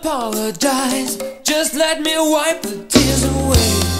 apologize. Just let me wipe the tears away.